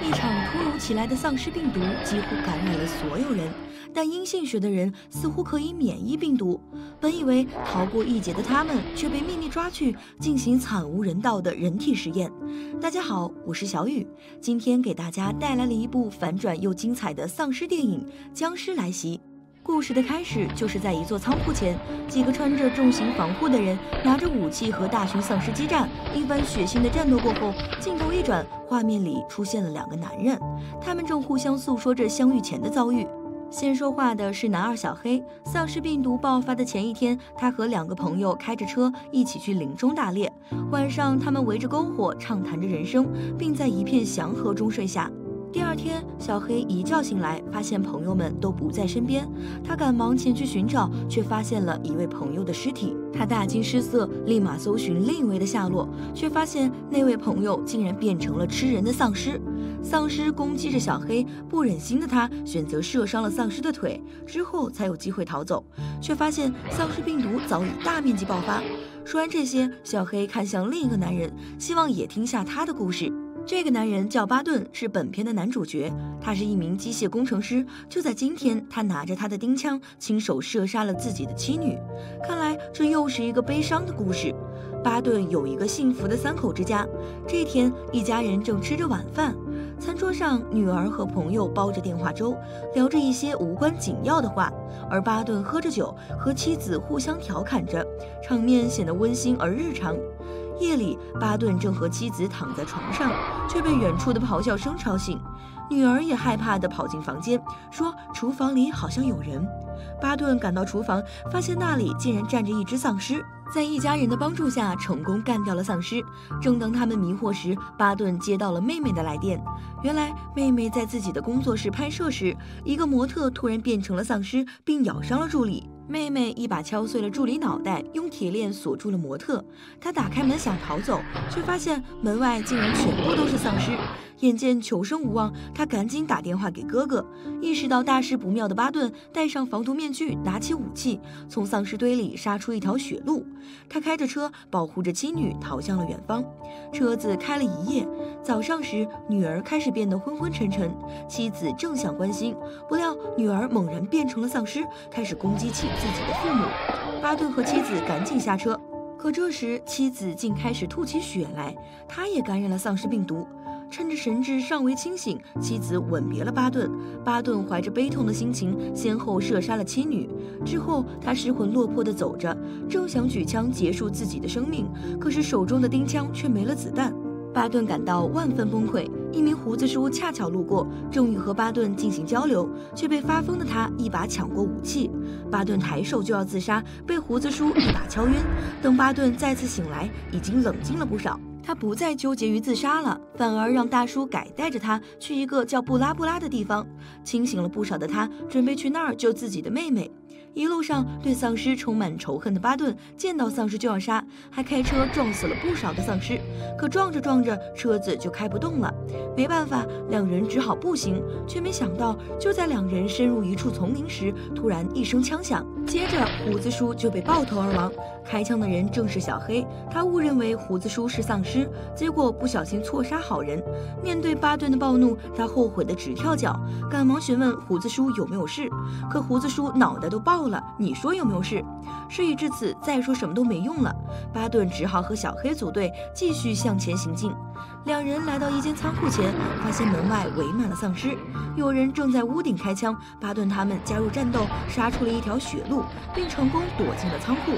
一场突如其来的丧尸病毒几乎感染了所有人，但阴性血的人似乎可以免疫病毒。本以为逃过一劫的他们，却被秘密抓去进行惨无人道的人体实验。大家好，我是小雨，今天给大家带来了一部反转又精彩的丧尸电影《僵尸来袭》。故事的开始就是在一座仓库前，几个穿着重型防护的人拿着武器和大群丧尸激战。一番血腥的战斗过后，镜头一转，画面里出现了两个男人，他们正互相诉说着相遇前的遭遇。先说话的是男二小黑。丧尸病毒爆发的前一天，他和两个朋友开着车一起去林中打猎。晚上，他们围着篝火畅谈着人生，并在一片祥和中睡下。第二天，小黑一觉醒来，发现朋友们都不在身边。他赶忙前去寻找，却发现了一位朋友的尸体。他大惊失色，立马搜寻另一位的下落，却发现那位朋友竟然变成了吃人的丧尸。丧尸攻击着小黑，不忍心的他选择射伤了丧尸的腿，之后才有机会逃走，却发现丧尸病毒早已大面积爆发。说完这些，小黑看向另一个男人，希望也听下他的故事。这个男人叫巴顿，是本片的男主角。他是一名机械工程师。就在今天，他拿着他的钉枪，亲手射杀了自己的妻女。看来这又是一个悲伤的故事。巴顿有一个幸福的三口之家。这天，一家人正吃着晚饭，餐桌上，女儿和朋友煲着电话粥，聊着一些无关紧要的话，而巴顿喝着酒，和妻子互相调侃着，场面显得温馨而日常。夜里，巴顿正和妻子躺在床上，却被远处的咆哮声吵醒。女儿也害怕地跑进房间，说：“厨房里好像有人。”巴顿赶到厨房，发现那里竟然站着一只丧尸，在一家人的帮助下，成功干掉了丧尸。正当他们迷惑时，巴顿接到了妹妹的来电。原来，妹妹在自己的工作室拍摄时，一个模特突然变成了丧尸，并咬伤了助理。妹妹一把敲碎了助理脑袋，用铁链锁住了模特。她打开门想逃走，却发现门外竟然全部都是丧尸。眼见求生无望，他赶紧打电话给哥哥。意识到大事不妙的巴顿戴上防毒面具，拿起武器，从丧尸堆里杀出一条血路。他开着车，保护着妻女，逃向了远方。车子开了一夜，早上时，女儿开始变得昏昏沉沉。妻子正想关心，不料女儿猛然变成了丧尸，开始攻击起自己的父母。巴顿和妻子赶紧下车，可这时妻子竟开始吐起血来，他也感染了丧尸病毒。趁着神志尚未清醒，妻子吻别了巴顿。巴顿怀着悲痛的心情，先后射杀了妻女。之后，他失魂落魄地走着，正想举枪结束自己的生命，可是手中的钉枪却没了子弹。巴顿感到万分崩溃。一名胡子叔恰巧路过，正欲和巴顿进行交流，却被发疯的他一把抢过武器。巴顿抬手就要自杀，被胡子叔一把敲晕。等巴顿再次醒来，已经冷静了不少。他不再纠结于自杀了，反而让大叔改带着他去一个叫布拉布拉的地方。清醒了不少的他，准备去那儿救自己的妹妹。一路上对丧尸充满仇恨的巴顿，见到丧尸就要杀，还开车撞死了不少的丧尸。可撞着撞着，车子就开不动了。没办法，两人只好步行。却没想到，就在两人深入一处丛林时，突然一声枪响，接着胡子叔就被爆头而亡。开枪的人正是小黑，他误认为胡子叔是丧尸，结果不小心错杀好人。面对巴顿的暴怒，他后悔的直跳脚，赶忙询问胡子叔有没有事。可胡子叔脑袋都爆了，你说有没有事？事已至此，再说什么都没用了。巴顿只好和小黑组队，继续向前行进。两人来到一间仓库前，发现门外围满了丧尸，有人正在屋顶开枪。巴顿他们加入战斗，杀出了一条血路，并成功躲进了仓库。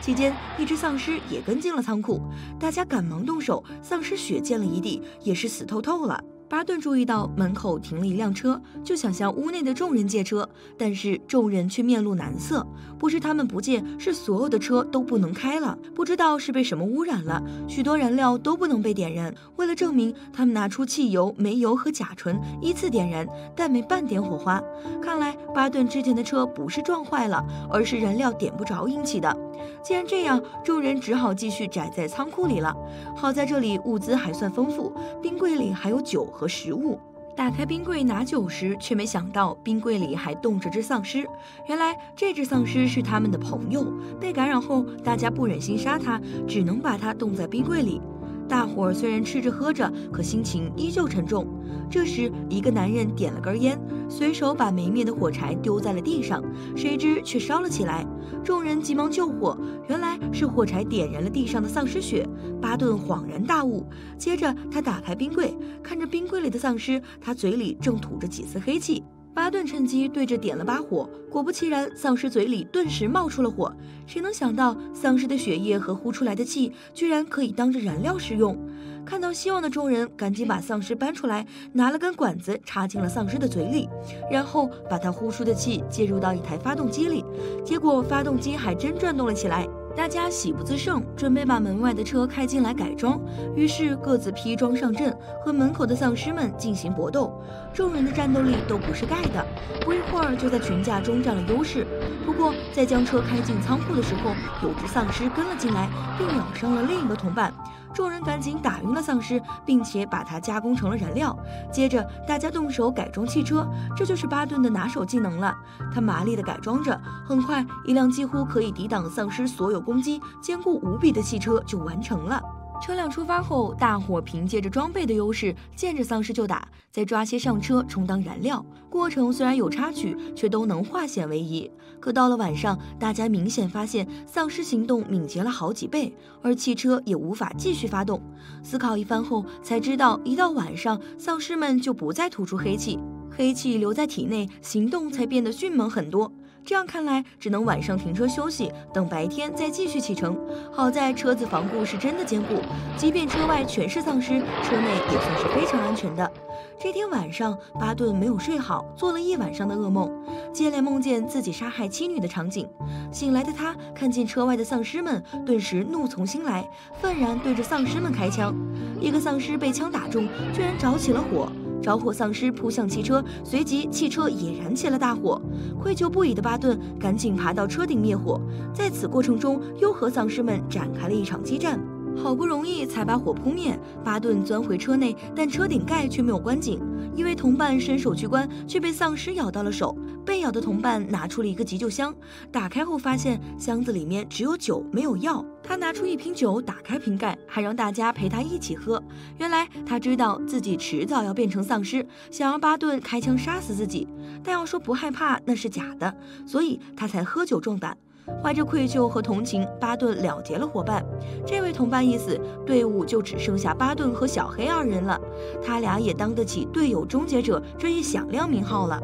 期间，一只丧尸也跟进了仓库，大家赶忙动手，丧尸血溅了一地，也是死透透了。巴顿注意到门口停了一辆车，就想向屋内的众人借车，但是众人却面露难色，不是他们不借，是所有的车都不能开了，不知道是被什么污染了，许多燃料都不能被点燃。为了证明，他们拿出汽油、煤油和甲醇依次点燃，但没半点火花。看来巴顿之前的车不是撞坏了，而是燃料点不着引起的。既然这样，众人只好继续宅在仓库里了。好在这里物资还算丰富，冰柜里还有酒和食物。打开冰柜拿酒时，却没想到冰柜里还冻着只丧尸。原来这只丧尸是他们的朋友，被感染后，大家不忍心杀它，只能把它冻在冰柜里。大伙儿虽然吃着喝着，可心情依旧沉重。这时，一个男人点了根烟，随手把没灭的火柴丢在了地上，谁知却烧了起来。众人急忙救火，原来是火柴点燃了地上的丧尸血。巴顿恍然大悟，接着他打开冰柜，看着冰柜里的丧尸，他嘴里正吐着几丝黑气。巴顿趁机对着点了把火，果不其然，丧尸嘴里顿时冒出了火。谁能想到，丧尸的血液和呼出来的气居然可以当着燃料使用？看到希望的众人赶紧把丧尸搬出来，拿了根管子插进了丧尸的嘴里，然后把他呼出的气接入到一台发动机里，结果发动机还真转动了起来。大家喜不自胜，准备把门外的车开进来改装，于是各自披装上阵，和门口的丧尸们进行搏斗。众人的战斗力都不是盖的，不一会儿就在群架中占了优势。不过在将车开进仓库的时候，有只丧尸跟了进来，并咬伤了另一个同伴。众人赶紧打晕了丧尸，并且把它加工成了燃料。接着，大家动手改装汽车，这就是巴顿的拿手技能了。他麻利地改装着，很快，一辆几乎可以抵挡丧尸所有攻击、坚固无比的汽车就完成了。车辆出发后，大伙凭借着装备的优势，见着丧尸就打，再抓些上车充当燃料。过程虽然有插曲，却都能化险为夷。可到了晚上，大家明显发现丧尸行动敏捷了好几倍，而汽车也无法继续发动。思考一番后，才知道一到晚上，丧尸们就不再吐出黑气，黑气留在体内，行动才变得迅猛很多。这样看来，只能晚上停车休息，等白天再继续启程。好在车子防护是真的坚固，即便车外全是丧尸，车内也算是非常安全的。这天晚上，巴顿没有睡好，做了一晚上的噩梦，接连梦见自己杀害妻女的场景。醒来的他看见车外的丧尸们，顿时怒从心来，愤然对着丧尸们开枪。一个丧尸被枪打中，居然着起了火。着火丧尸扑向汽车，随即汽车也燃起了大火。愧疚不已的巴顿赶紧爬到车顶灭火，在此过程中又和丧尸们展开了一场激战。好不容易才把火扑灭，巴顿钻回车内，但车顶盖却没有关紧。一位同伴伸手去关，却被丧尸咬到了手。被咬的同伴拿出了一个急救箱，打开后发现箱子里面只有酒，没有药。他拿出一瓶酒，打开瓶盖，还让大家陪他一起喝。原来他知道自己迟早要变成丧尸，想要巴顿开枪杀死自己。但要说不害怕，那是假的，所以他才喝酒壮胆。怀着愧疚和同情，巴顿了结了伙伴。这位同伴一死，队伍就只剩下巴顿和小黑二人了。他俩也当得起“队友终结者”这一响亮名号了。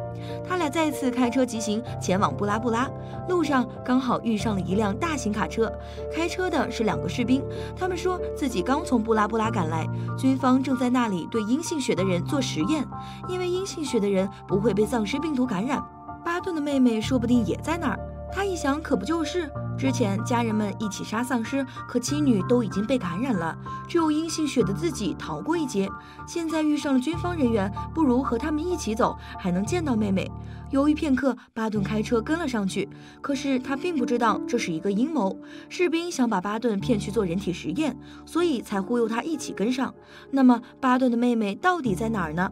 他俩再次开车疾行前往布拉布拉，路上刚好遇上了一辆大型卡车，开车的是两个士兵。他们说自己刚从布拉布拉赶来，军方正在那里对阴性血的人做实验，因为阴性血的人不会被丧尸病毒感染。巴顿的妹妹说不定也在那儿。他一想，可不就是之前家人们一起杀丧尸，可妻女都已经被感染了，只有阴性血的自己逃过一劫。现在遇上了军方人员，不如和他们一起走，还能见到妹妹。犹豫片刻，巴顿开车跟了上去。可是他并不知道这是一个阴谋，士兵想把巴顿骗去做人体实验，所以才忽悠他一起跟上。那么，巴顿的妹妹到底在哪儿呢？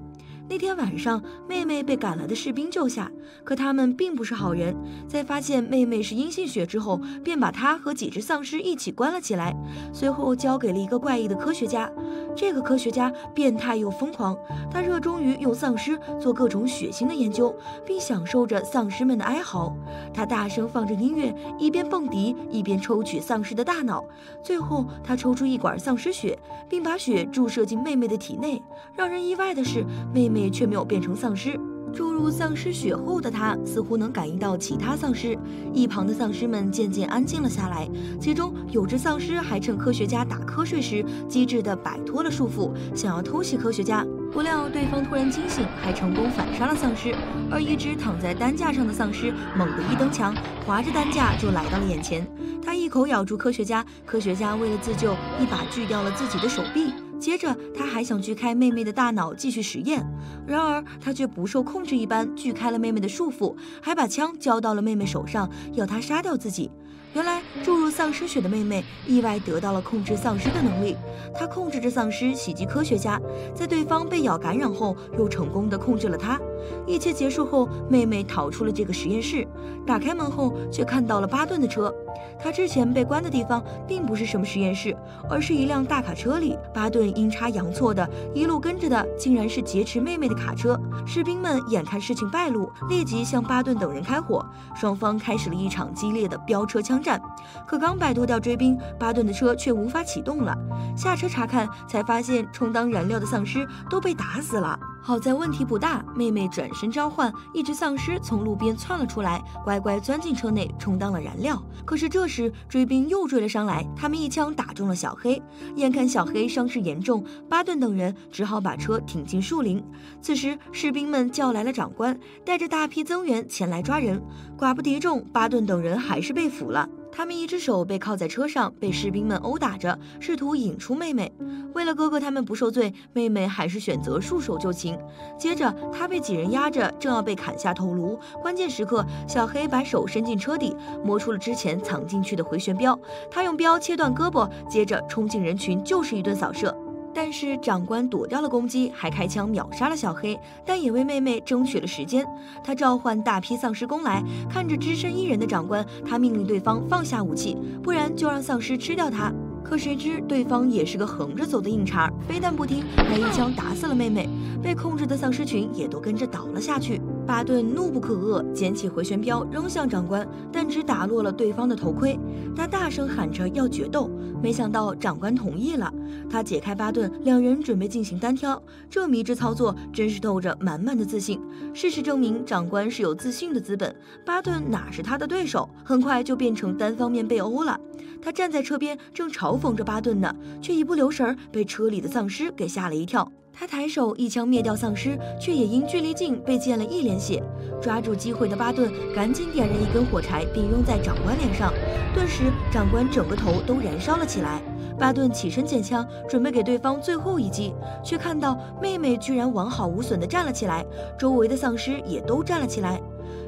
那天晚上，妹妹被赶来的士兵救下，可他们并不是好人。在发现妹妹是阴性血之后，便把她和几只丧尸一起关了起来，随后交给了一个怪异的科学家。这个科学家变态又疯狂，他热衷于用丧尸做各种血腥的研究，并享受着丧尸们的哀嚎。他大声放着音乐，一边蹦迪一边抽取丧尸的大脑。最后，他抽出一管丧尸血，并把血注射进妹妹的体内。让人意外的是，妹妹。却没有变成丧尸。注入丧尸血后的他似乎能感应到其他丧尸。一旁的丧尸们渐渐安静了下来，其中有只丧尸还趁科学家打瞌睡时，机智地摆脱了束缚，想要偷袭科学家。不料对方突然惊醒，还成功反杀了丧尸。而一只躺在担架上的丧尸猛地一蹬墙，划着担架就来到了眼前。他一口咬住科学家，科学家为了自救，一把锯掉了自己的手臂。接着，他还想锯开妹妹的大脑继续实验，然而他却不受控制一般锯开了妹妹的束缚，还把枪交到了妹妹手上，要她杀掉自己。原来注入丧尸血的妹妹意外得到了控制丧尸的能力，她控制着丧尸袭击科学家，在对方被咬感染后，又成功的控制了他。一切结束后，妹妹逃出了这个实验室，打开门后却看到了巴顿的车。他之前被关的地方并不是什么实验室，而是一辆大卡车里。巴顿阴差阳错的一路跟着的，竟然是劫持妹妹的卡车。士兵们眼看事情败露，立即向巴顿等人开火，双方开始了一场激烈的飙车枪战。可刚摆脱掉追兵，巴顿的车却无法启动了。下车查看，才发现充当燃料的丧尸都被打死了。好在问题不大，妹妹转身召唤一只丧尸从路边窜了出来，乖乖钻进车内充当了燃料。可是这时追兵又追了上来，他们一枪打中了小黑，眼看小黑伤势严重，巴顿等人只好把车停进树林。此时士兵们叫来了长官，带着大批增援前来抓人，寡不敌众，巴顿等人还是被俘了。他们一只手被铐在车上，被士兵们殴打着，试图引出妹妹。为了哥哥他们不受罪，妹妹还是选择束手就擒。接着，她被几人压着，正要被砍下头颅。关键时刻，小黑把手伸进车底，摸出了之前藏进去的回旋镖。他用镖切断胳膊，接着冲进人群，就是一顿扫射。但是长官躲掉了攻击，还开枪秒杀了小黑，但也为妹妹争取了时间。他召唤大批丧尸攻来，看着只身一人的长官，他命令对方放下武器，不然就让丧尸吃掉他。可谁知对方也是个横着走的硬茬，非但不听，还一枪打死了妹妹。被控制的丧尸群也都跟着倒了下去。巴顿怒不可遏，捡起回旋镖扔向长官，但只打落了对方的头盔。他大声喊着要决斗，没想到长官同意了。他解开巴顿，两人准备进行单挑。这迷之操作真是透着满满的自信。事实证明，长官是有自信的资本，巴顿哪是他的对手？很快就变成单方面被殴了。他站在车边，正嘲讽着巴顿呢，却一不留神被车里的丧尸给吓了一跳。他抬手一枪灭掉丧尸，却也因距离近被溅了一脸血。抓住机会的巴顿赶紧点燃一根火柴，并扔在长官脸上，顿时长官整个头都燃烧了起来。巴顿起身捡枪，准备给对方最后一击，却看到妹妹居然完好无损地站了起来，周围的丧尸也都站了起来。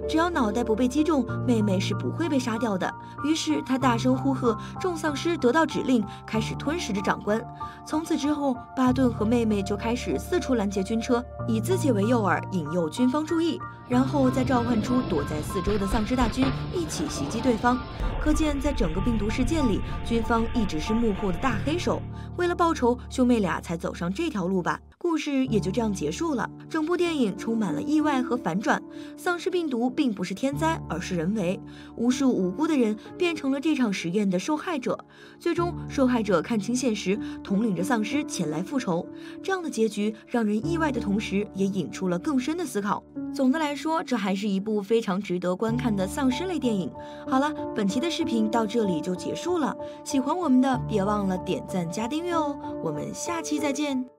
只要脑袋不被击中，妹妹是不会被杀掉的。于是他大声呼喝，众丧尸得到指令，开始吞噬着长官。从此之后，巴顿和妹妹就开始四处拦截军车，以自己为诱饵，引诱军方注意，然后再召唤出躲在四周的丧尸大军，一起袭击对方。可见，在整个病毒事件里，军方一直是幕后的大黑手。为了报仇，兄妹俩才走上这条路吧。故事也就这样结束了。整部电影充满了意外和反转。丧尸病毒并不是天灾，而是人为。无数无辜的人变成了这场实验的受害者。最终，受害者看清现实，统领着丧尸前来复仇。这样的结局让人意外的同时，也引出了更深的思考。总的来说，这还是一部非常值得观看的丧尸类电影。好了，本期的视频到这里就结束了。喜欢我们的，别忘了点赞加订阅哦。我们下期再见。